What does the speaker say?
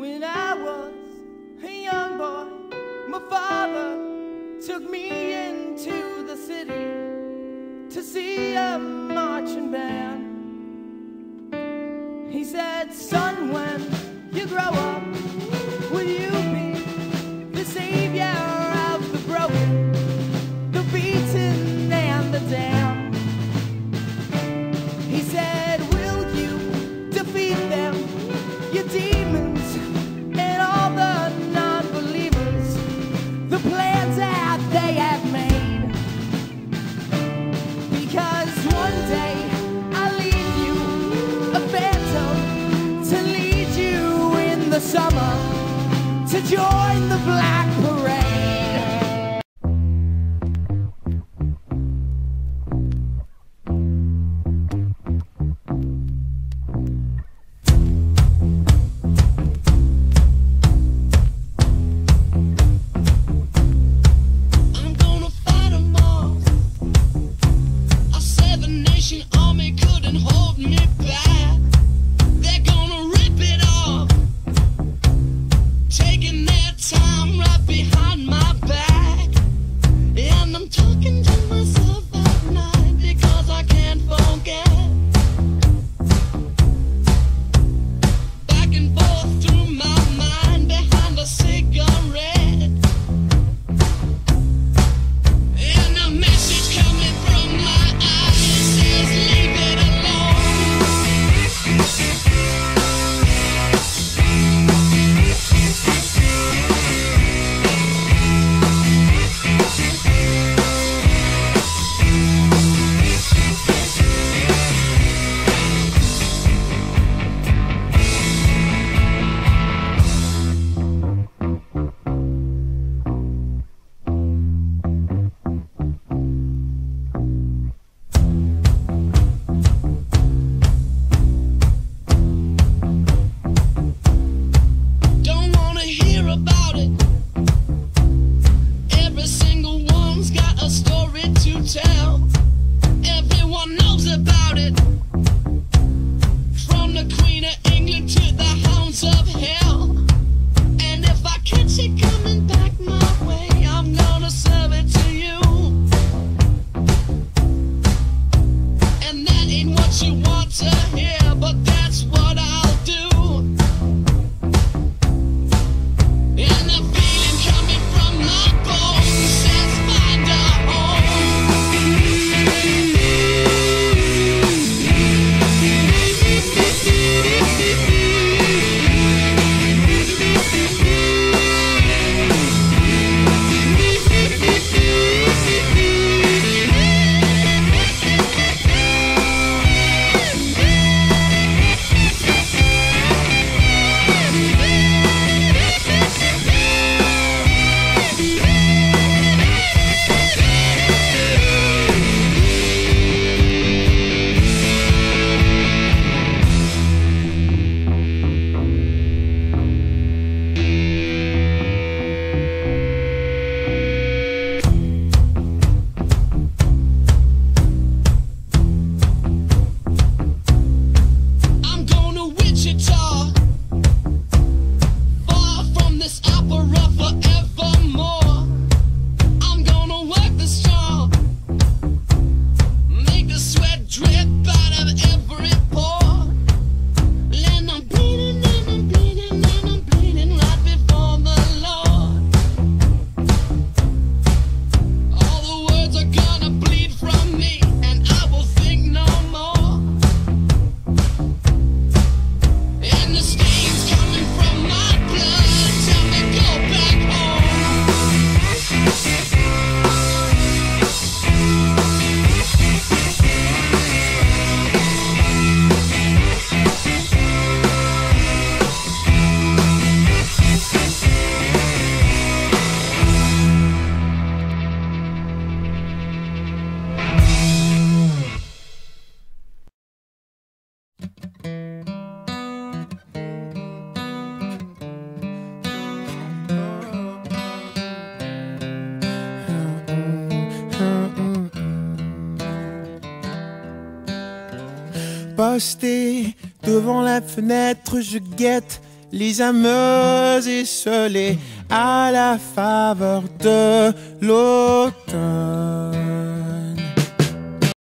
When I was a young boy, my father took me into the city to see a marching band. He said, Son, when you grow up, join the Black Parade. I'm gonna all. Nation army couldn't hold me back. Posté devant la fenêtre, je guette les ameuses esselées à la faveur de l'automne.